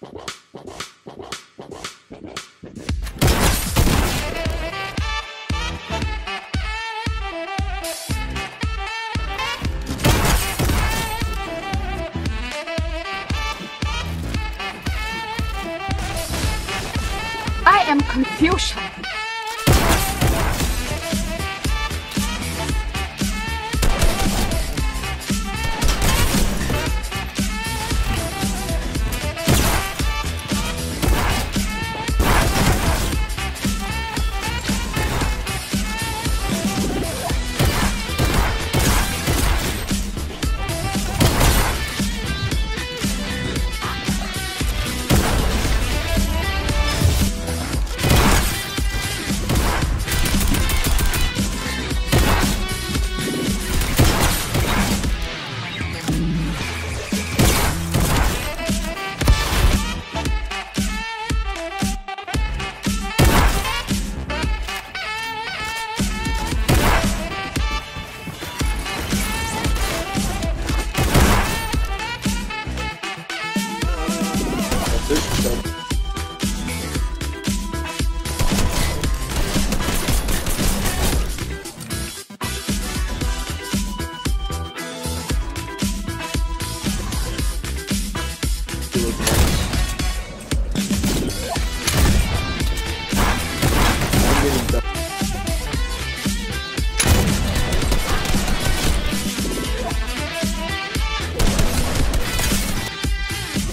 I am Confucian. I am confusion.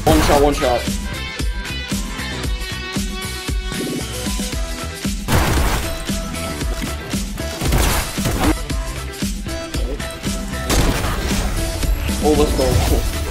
One shot, one shot. Oh, let's go.